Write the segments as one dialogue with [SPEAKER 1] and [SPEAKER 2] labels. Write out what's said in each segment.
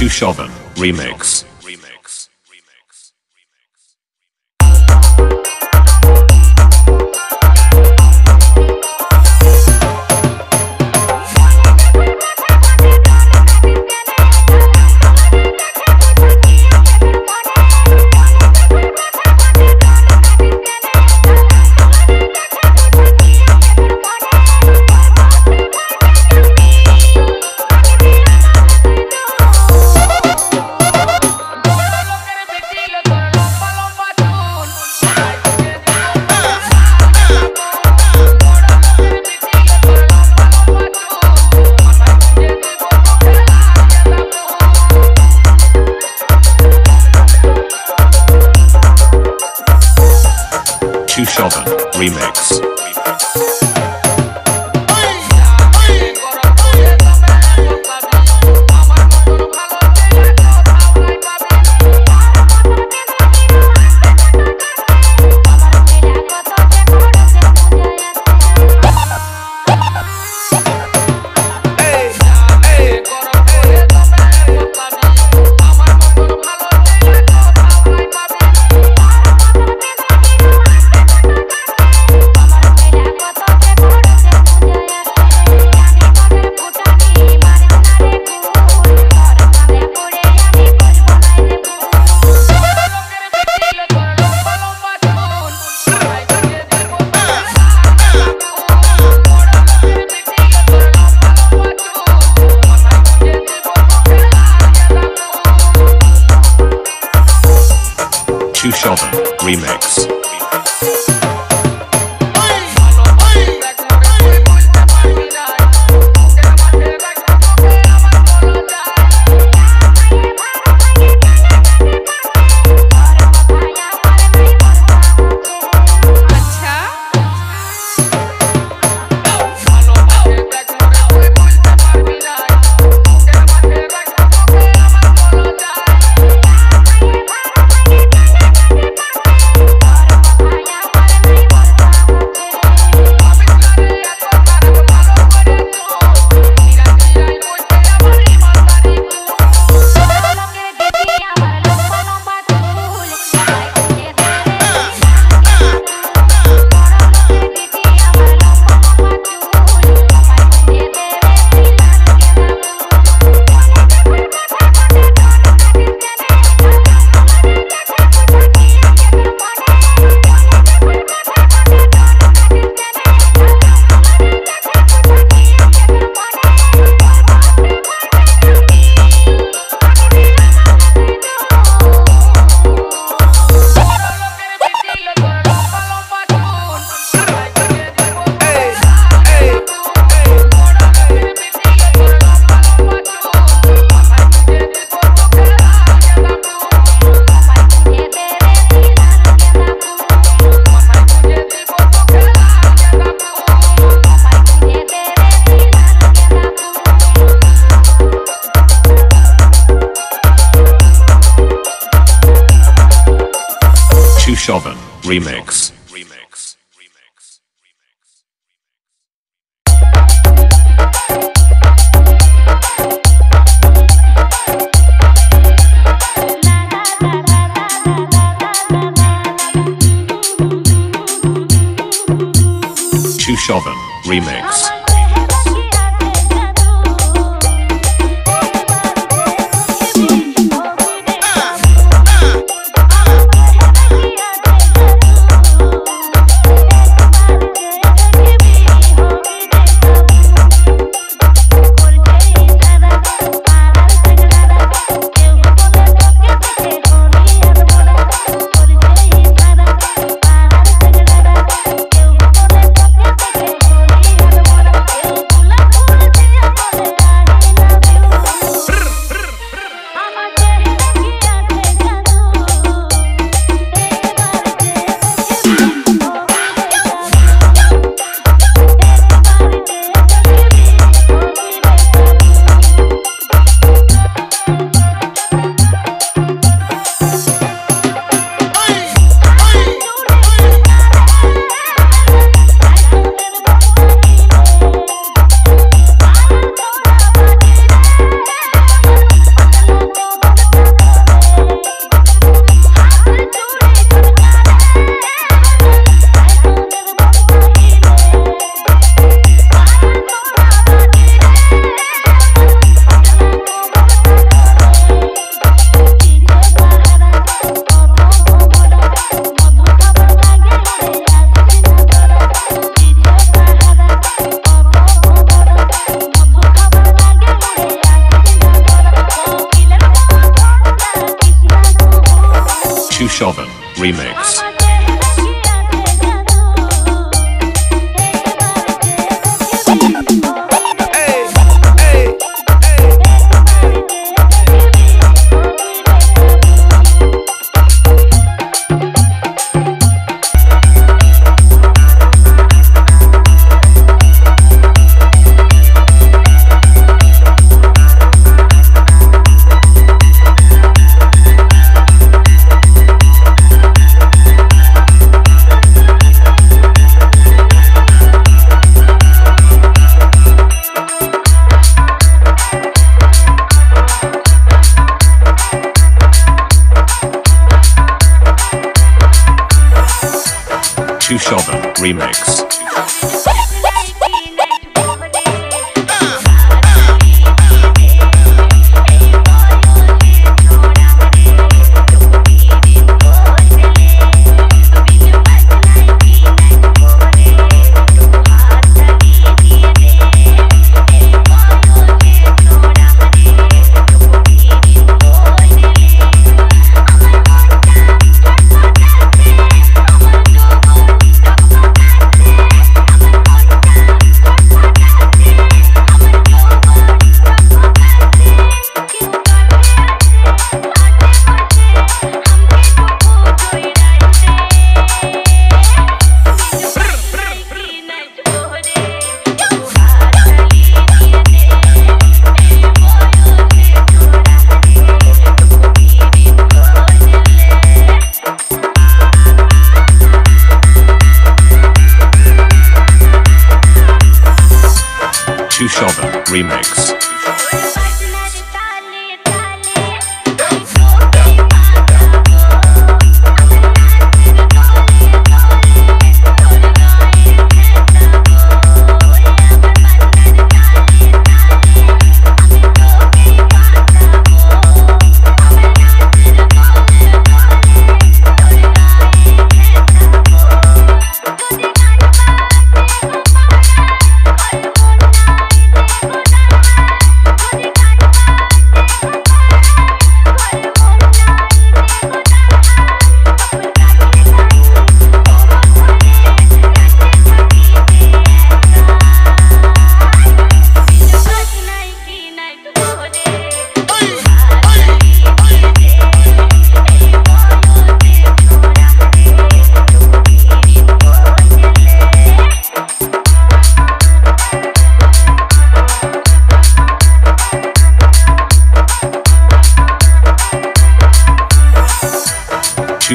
[SPEAKER 1] Susovan Remix. Susovan Remix. Remix. Susovan Remix. Remix. Chu Remix.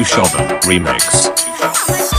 [SPEAKER 1] Chauvin Remix.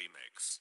[SPEAKER 1] Remix.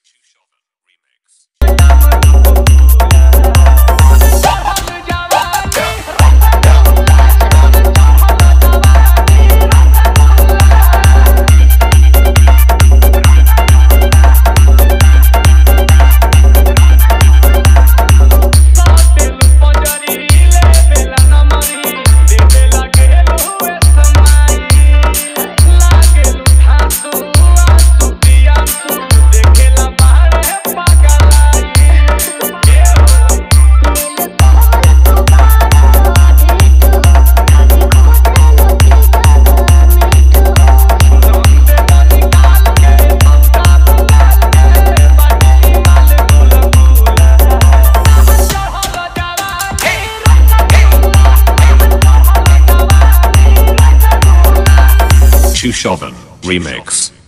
[SPEAKER 2] Susovan Remix. Remix.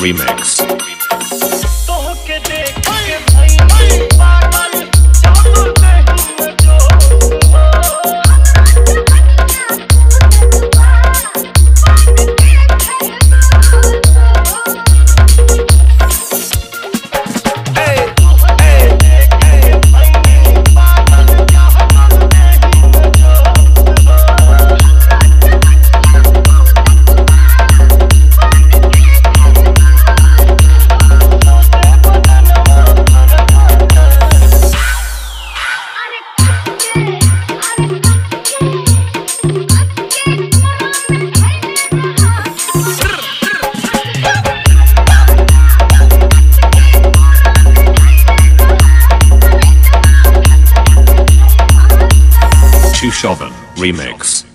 [SPEAKER 2] Remix. Susovan Remix. Remix.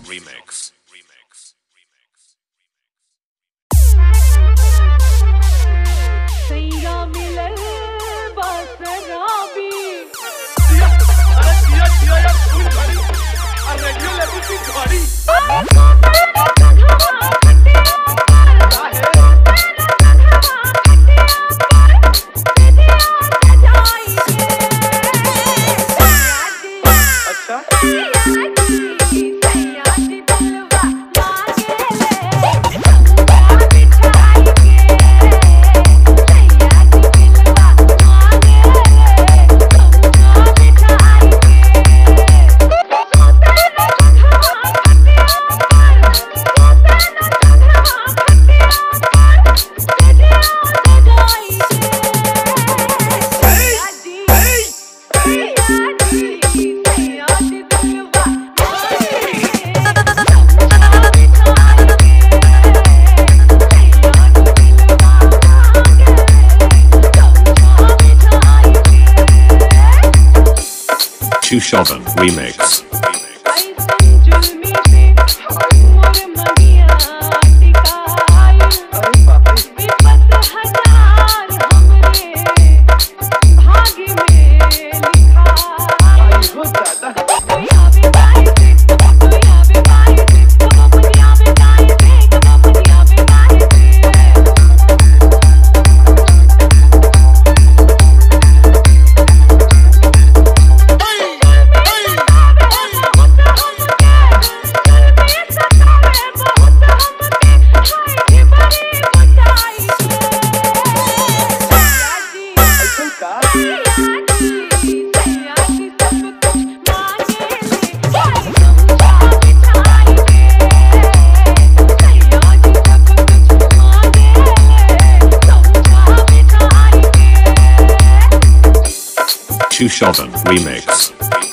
[SPEAKER 2] Susovan Remix. Susovan Remix.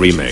[SPEAKER 3] Remix.